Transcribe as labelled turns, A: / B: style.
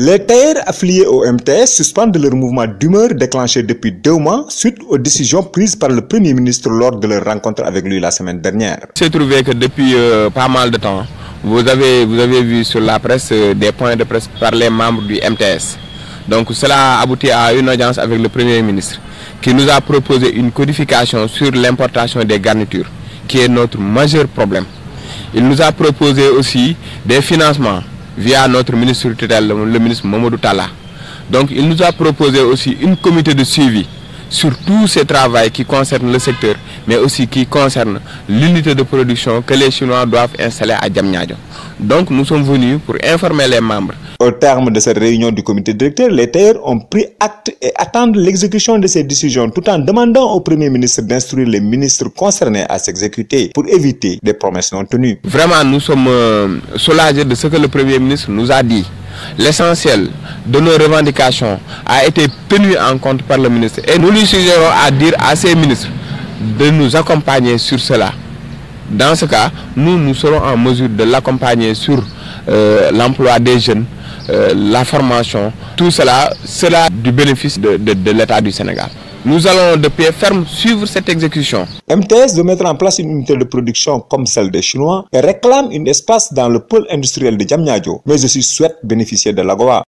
A: Les tailleurs affiliés au MTS suspendent leur mouvement d'humeur déclenché depuis deux mois suite aux décisions prises par le Premier ministre lors de leur rencontre avec lui la semaine dernière.
B: Il s'est trouvé que depuis euh, pas mal de temps, vous avez, vous avez vu sur la presse euh, des points de presse par les membres du MTS. Donc cela a abouti à une audience avec le Premier ministre qui nous a proposé une codification sur l'importation des garnitures, qui est notre majeur problème. Il nous a proposé aussi des financements via notre ministre tutelle, le ministre Momodou Tala. Donc il nous a proposé aussi une comité de suivi sur tous ces travaux qui concernent le secteur, mais aussi qui concernent l'unité de production que les Chinois doivent installer à Djamnyadjo. Donc nous sommes venus pour informer les membres.
A: Au terme de cette réunion du comité directeur, les tailleurs ont pris acte et attendent l'exécution de ces décisions tout en demandant au Premier ministre d'instruire les ministres concernés à s'exécuter pour éviter des promesses non tenues.
B: Vraiment, nous sommes euh, soulagés de ce que le Premier ministre nous a dit. L'essentiel de nos revendications a été tenu en compte par le ministre et nous lui suggérons à dire à ces ministres de nous accompagner sur cela. Dans ce cas, nous, nous serons en mesure de l'accompagner sur euh, l'emploi des jeunes, euh, la formation, tout cela sera du bénéfice de, de, de l'État du Sénégal. Nous allons de pied ferme suivre cette exécution.
A: MTS de mettre en place une unité de production comme celle des Chinois et réclame un espace dans le pôle industriel de Djamnyadjo, mais aussi souhaite bénéficier de l'AGOA.